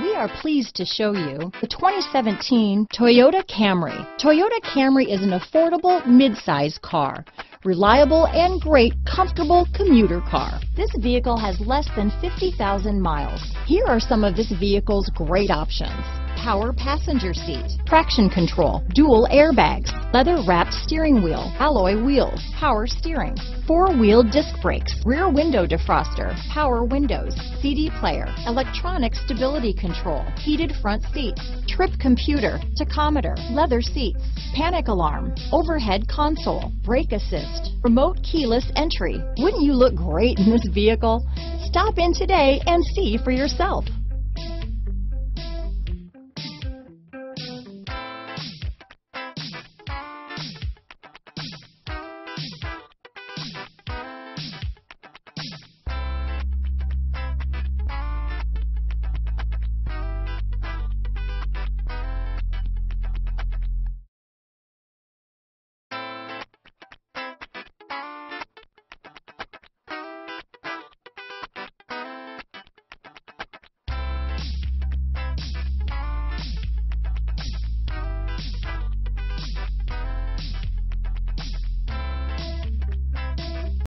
We are pleased to show you the 2017 Toyota Camry. Toyota Camry is an affordable midsize car, reliable and great comfortable commuter car. This vehicle has less than 50,000 miles. Here are some of this vehicle's great options power passenger seat, traction control, dual airbags, leather wrapped steering wheel, alloy wheels, power steering, four wheel disc brakes, rear window defroster, power windows, CD player, electronic stability control, heated front seats, trip computer, tachometer, leather seats, panic alarm, overhead console, brake assist, remote keyless entry. Wouldn't you look great in this vehicle? Stop in today and see for yourself.